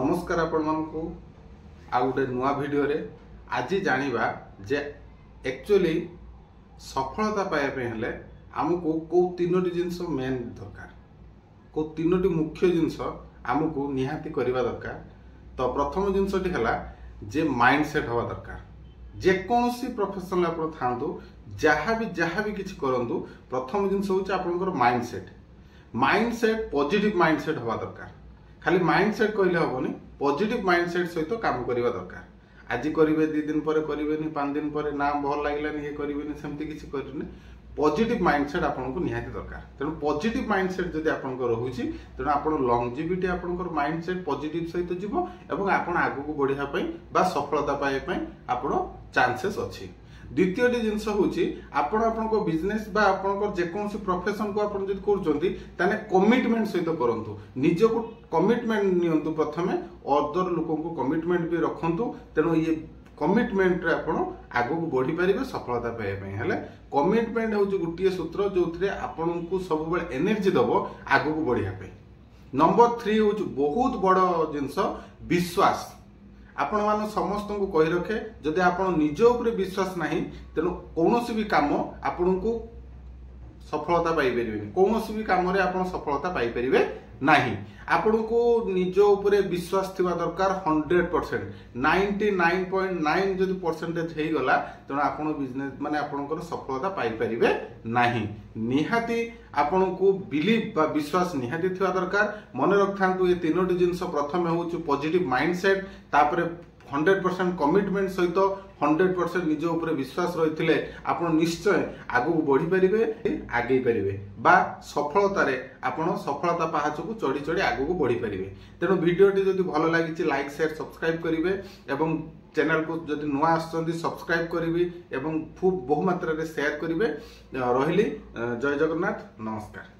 নমস্কার ଆପଣମାନଙ୍କୁ ଆଉ ଗୋଟେ ନୂଆ ଭିଡ଼ିଓରେ ଆଜି ଜାଣିବା ଯେ ଆକ୍ଚୁଆଲି ସଫଳତା ପାଇବା ପାଇଁ ହେଲେ ଆମକୁ କେଉଁ ତିନୋଟି ଜିନିଷ ମେନ୍ ଦରକାର କେଉଁ ତିନୋଟି ମୁଖ୍ୟ ଜିନିଷ ଆମକୁ ନିହାତି କରିବା ଦରକାର ତ ପ୍ରଥମ ଜିନିଷଟି ହେଲା ଯେ ମାଇଣ୍ଡ ସେଟ୍ ହେବା ଦରକାର ଯେକୌଣସି ପ୍ରଫେସନାଲ୍ ଆପଣ ଥାଆନ୍ତୁ ଯାହା ବି ଯାହା ବି କିଛି କରନ୍ତୁ ପ୍ରଥମ ଜିନିଷ ହେଉଛି ଆପଣଙ୍କର mind set mind set positive mind set ହେବା ଦରକାର ଖାଲି ମାଇଣ୍ଡସେଟ୍ କହିଲେ ହେବନି ପଜିଟିଭ୍ ମାଇଣ୍ଡସେଟ୍ ସହିତ କାମ କରିବା ଦରକାର ଆଜି କରିବେ ଦୁଇ ଦିନ ପରେ କରିବେନି ପାଞ୍ଚ ଦିନ ପରେ ନା ଭଲ ଲାଗିଲାନି ଇଏ କରିବେନି ସେମିତି କିଛି କରିବେନି ପଜିଟିଭ୍ ମାଇଣ୍ଡସେଟ୍ ଆପଣଙ୍କୁ ନିହାତି ଦରକାର ତେଣୁ ପଜିଟିଭ୍ ମାଇଣ୍ଡସେଟ୍ ଯଦି ଆପଣଙ୍କର ରହୁଛି ତେଣୁ ଆପଣ ଲଙ୍ଗଜିଭିଟି ଆପଣଙ୍କର ମାଇଣ୍ଡସେଟ୍ ପଜିଟିଭ୍ ସହିତ ଯିବ ଏବଂ ଆପଣ ଆଗକୁ ବଢ଼ିବା ପାଇଁ ବା ସଫଳତା ପାଇବା ପାଇଁ ଆପଣ ଚାନ୍ସେସ୍ ଅଛି দ্বিতীয়টি জিনিস হচ্ছে আপন আপনার বিজনেস বা আপনার যেকোন প্রফেসন কু আপনার যদি করছেন তাহলে কমিটমেন্ট সহ করতু নিজকে কমিটমেন্ট নিয়ন্তু প্রথমে অদর লোক কমিটমেন্ট বি রখতু তেমন ইয়ে কমিটমেন্টরে আপনার আগুক বড়ি পারিবে সফলতা পাইবা হলে কমিটমেন্ট হচ্ছে গোটিয়ে সূত্র যে আপনার সবুলে এনর্জি দেব আগুক বড়িয়া নম্বর থ্রি হচ্ছে বহুত বড় জিনিস বিশ্বাস ଆପଣ ମାନଙ୍କୁ ସମସ୍ତଙ୍କୁ କହି ରଖେ ଯଦି ଆପଣ ନିଜ ଉପରେ ବିଶ୍ୱାସ ନାହିଁ ତେଣୁ କୌଣସି ବି କାମ ଆପଣଙ୍କୁ ସଫଳତା ପାଇପାରିବେନି କୌଣସି ବି କାମରେ ଆପଣ ସଫଳତା ପାଇପାରିବେ ନାହିଁ ଆପଣଙ୍କୁ ନିଜ ଉପରେ ବିଶ୍ୱାସ ଥିବା ଦରକାର hundred percent ninety nine point nine ଯଦି ପରସେଣ୍ଟେଜ୍ ହେଇଗଲା ତେଣୁ ଆପଣ ବିଜନେସ୍ ମାନେ ଆପଣଙ୍କର ସଫଳତା ପାଇପାରିବେ ନାହିଁ ନିହାତି ଆପଣଙ୍କୁ ବିଲିଭ୍ ବା ବିଶ୍ୱାସ ନିହାତି ଥିବା ଦରକାର ମନେ ରଖିଥାନ୍ତୁ ଏ ତିନୋଟି ଜିନିଷ ପ୍ରଥମେ ହେଉଛି ପଜିଟିଭ୍ ମାଇଣ୍ଡ ସେଟ୍ ତାପରେ হন্ড্রেড পরসেন্ট কমিটমেন্ট সহিত হন্ড্রেড পরসেন্ট নিজ উপরে বিশ্বাস রয়েছে আপনার নিশ্চয় আগুক বড়িপারে আগেই পারে বা সফলতার আপনার সফলতা পাহাচকু চড়ি চড়ি আগুক বড়িপারে তেমন ভিডিওটি যদি ভালো লাগিছে লাইক সেয়ার সবসক্রাইব করবে এবং ଚ୍ୟାନେଲକୁ ଯଦି ନୂଆ ଆସୁଛନ୍ତି ସବସ୍କ୍ରାଇବ୍ କରିବି ଏବଂ ଖୁବ୍ ବହୁ ମାତ୍ରାରେ ସେୟାର କରିବେ ରହିଲି ଜୟ ଜଗନ୍ନାଥ ନମସ୍କାର